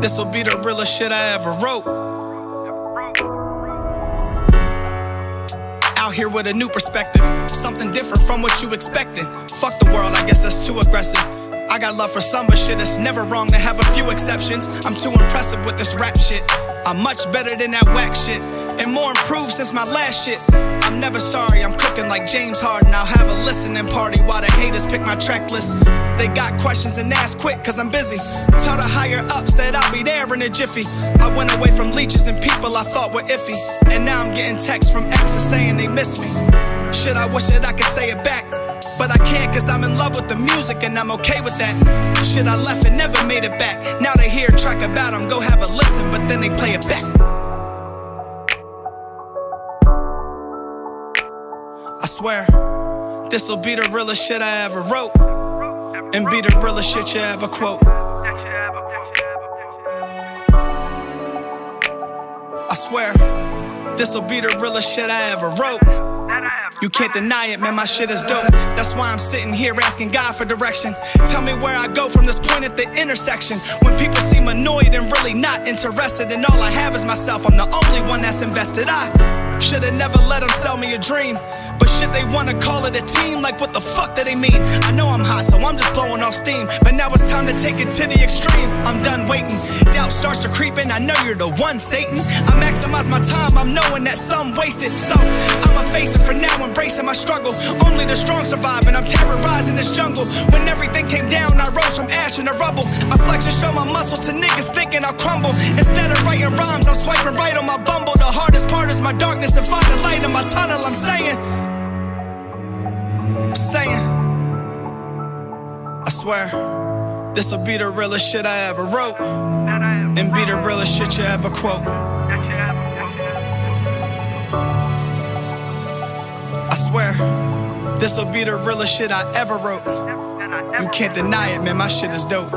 This'll be the realest shit I ever wrote. Out here with a new perspective, something different from what you expected. Fuck the world, I guess that's too aggressive. I got love for some, but shit, it's never wrong to have a few exceptions. I'm too impressive with this rap shit. I'm much better than that whack shit, and more improved since my last shit. I'm never sorry, I'm cooking like James Harden. I'll have a listening party while the haters pick my track list. They got questions and ask quick, cause I'm busy. Tell the higher ups that I'll be there in a jiffy. I went away from leeches and people I thought were iffy. And now I'm getting texts from exes saying they miss me. Shit, I wish that I could say it back. But I can't cause I'm in love with the music and I'm okay with that. Shit, I left and never made it back. Now they hear a track about them, go have a listen, but then they play it back. Swear, this'll be the realest shit I ever wrote. And be the realest shit you ever quote. I swear, this'll be the realest shit I ever wrote. You can't deny it, man, my shit is dope. That's why I'm sitting here asking God for direction. Tell me where I go from this point at the intersection. When people seem annoyed and really not interested, and all I have is myself, I'm the only one that's invested. I should've never let them sell me a dream. But shit, they wanna call it a team, like what the fuck do they mean? I know I'm hot, so I'm just blowing off steam. But now it's time to take it to the extreme. I'm done waiting. Doubt starts to creep in, I know you're the one, Satan. I maximize my time, I'm knowing that some wasted. So I'ma face it for now, embracing my struggle. Only the strong survive, and I'm terrorizing this jungle. When everything came down, I rose from ash and the rubble. I flex and show my muscle to niggas thinking I'll crumble. Instead of writing rhymes, I'm swiping right on my bumble. The hardest part is my darkness and find the light in my tunnel. I'm saying, saying, I swear, this'll be the realest shit I ever wrote, and be the realest shit you ever quote. I swear, this'll be the realest shit I ever wrote. You can't deny it, man, my shit is dope.